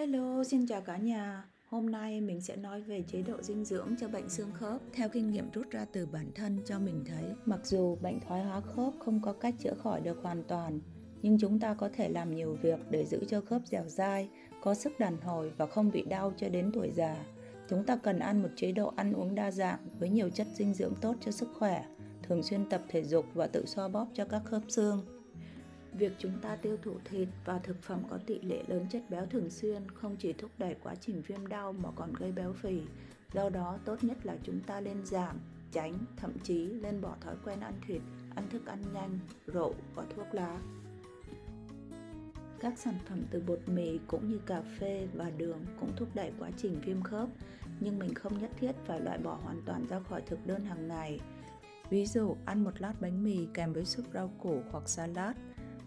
Hello, xin chào cả nhà. Hôm nay mình sẽ nói về chế độ dinh dưỡng cho bệnh xương khớp. Theo kinh nghiệm rút ra từ bản thân cho mình thấy, mặc dù bệnh thoái hóa khớp không có cách chữa khỏi được hoàn toàn, nhưng chúng ta có thể làm nhiều việc để giữ cho khớp dẻo dai, có sức đàn hồi và không bị đau cho đến tuổi già. Chúng ta cần ăn một chế độ ăn uống đa dạng với nhiều chất dinh dưỡng tốt cho sức khỏe, thường xuyên tập thể dục và tự xoa bóp cho các khớp xương. Việc chúng ta tiêu thụ thịt và thực phẩm có tỷ lệ lớn chất béo thường xuyên không chỉ thúc đẩy quá trình viêm đau mà còn gây béo phì. Do đó, tốt nhất là chúng ta nên giảm, tránh, thậm chí nên bỏ thói quen ăn thịt, ăn thức ăn nhanh, rượu và thuốc lá. Các sản phẩm từ bột mì cũng như cà phê và đường cũng thúc đẩy quá trình viêm khớp, nhưng mình không nhất thiết phải loại bỏ hoàn toàn ra khỏi thực đơn hàng ngày. Ví dụ, ăn một lát bánh mì kèm với súp rau củ hoặc salad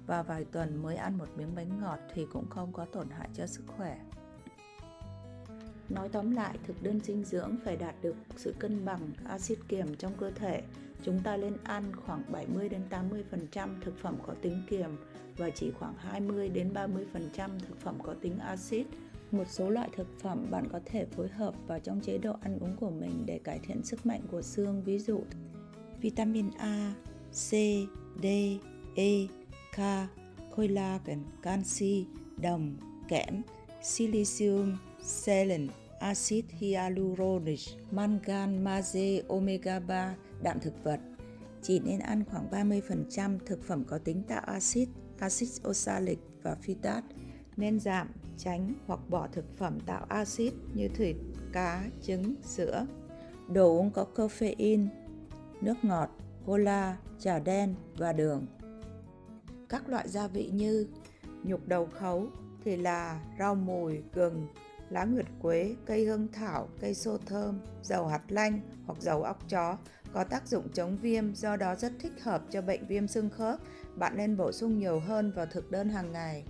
và vài tuần mới ăn một miếng bánh ngọt thì cũng không có tổn hại cho sức khỏe. Nói tóm lại, thực đơn dinh dưỡng phải đạt được sự cân bằng axit kiềm trong cơ thể. Chúng ta nên ăn khoảng 70 đến 80% thực phẩm có tính kiềm và chỉ khoảng 20 đến 30% thực phẩm có tính axit. Một số loại thực phẩm bạn có thể phối hợp vào trong chế độ ăn uống của mình để cải thiện sức mạnh của xương, ví dụ vitamin A, C, D, E, K, collagen, canxi, đồng, kẽm, silicium, selen, axit hyaluronic, mangan, magie, omega 3, đạm thực vật. Chỉ nên ăn khoảng 30% thực phẩm có tính tạo axit, axit oxalic và phytat. Nên giảm, tránh hoặc bỏ thực phẩm tạo axit như thịt, cá, trứng, sữa. Đồ uống có caffeine, nước ngọt, cola, trà đen và đường các loại gia vị như nhục đầu khấu thì là rau mùi, gừng, lá nguyệt quế, cây hương thảo, cây xô thơm, dầu hạt lanh hoặc dầu óc chó có tác dụng chống viêm, do đó rất thích hợp cho bệnh viêm xương khớp. Bạn nên bổ sung nhiều hơn vào thực đơn hàng ngày.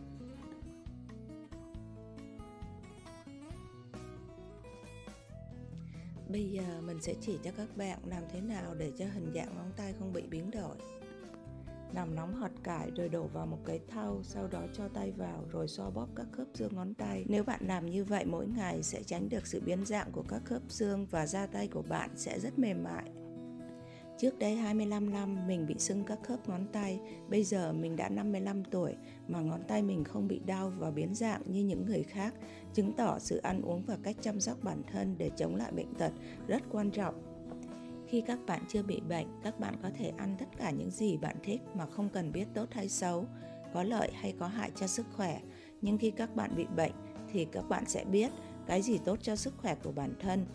Bây giờ mình sẽ chỉ cho các bạn làm thế nào để cho hình dạng ngón tay không bị biến đổi. Nằm nóng hạt cải rồi đổ vào một cái thau, sau đó cho tay vào rồi xoa bóp các khớp xương ngón tay. Nếu bạn làm như vậy mỗi ngày sẽ tránh được sự biến dạng của các khớp xương và da tay của bạn sẽ rất mềm mại. Trước đây 25 năm mình bị sưng các khớp ngón tay, bây giờ mình đã 55 tuổi mà ngón tay mình không bị đau và biến dạng như những người khác, chứng tỏ sự ăn uống và cách chăm sóc bản thân để chống lại bệnh tật rất quan trọng khi các bạn chưa bị bệnh, các bạn có thể ăn tất cả những gì bạn thích mà không cần biết tốt hay xấu, có lợi hay có hại cho sức khỏe. Nhưng khi các bạn bị bệnh thì các bạn sẽ biết cái gì tốt cho sức khỏe của bản thân.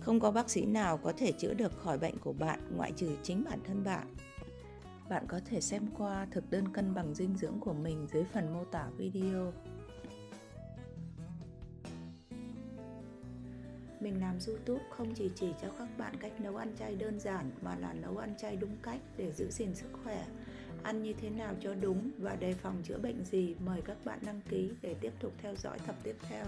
Không có bác sĩ nào có thể chữa được khỏi bệnh của bạn ngoại trừ chính bản thân bạn. Bạn có thể xem qua thực đơn cân bằng dinh dưỡng của mình dưới phần mô tả video. Mình làm YouTube không chỉ chỉ cho các bạn cách nấu ăn chay đơn giản mà là nấu ăn chay đúng cách để giữ gìn sức khỏe. Ăn như thế nào cho đúng và đề phòng chữa bệnh gì, mời các bạn đăng ký để tiếp tục theo dõi tập tiếp theo.